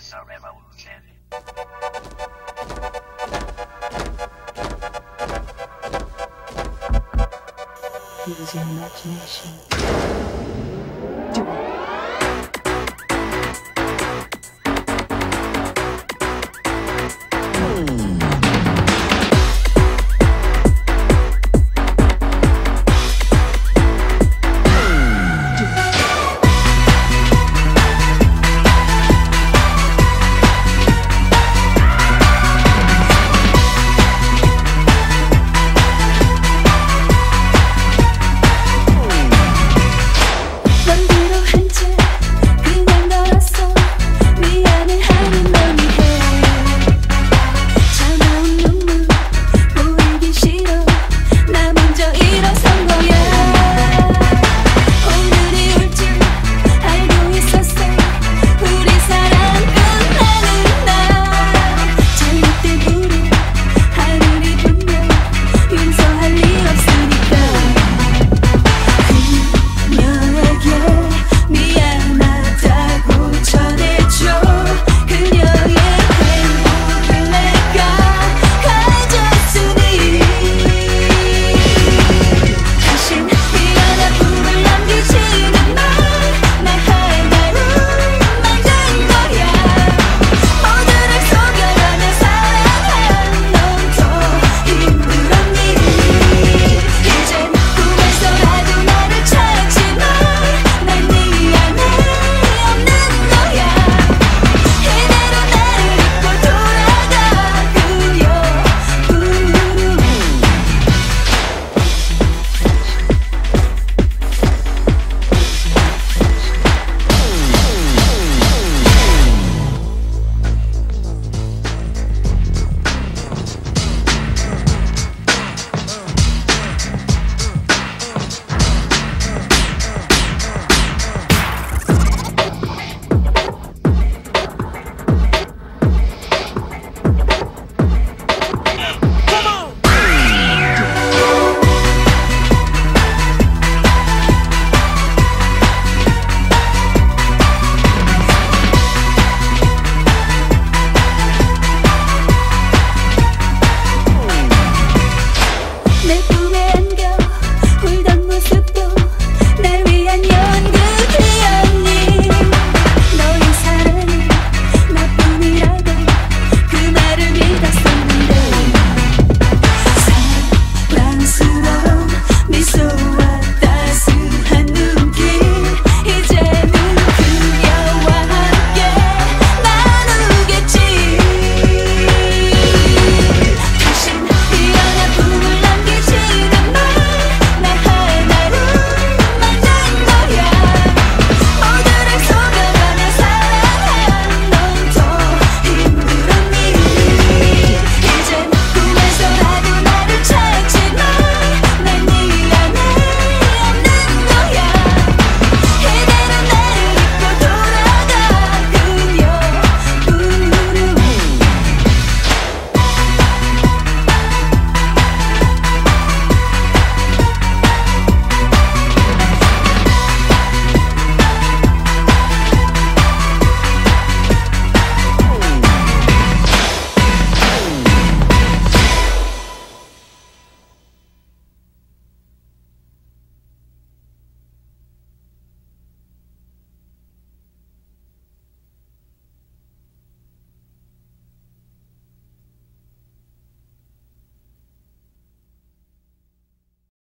esa revolución. Use your imagination.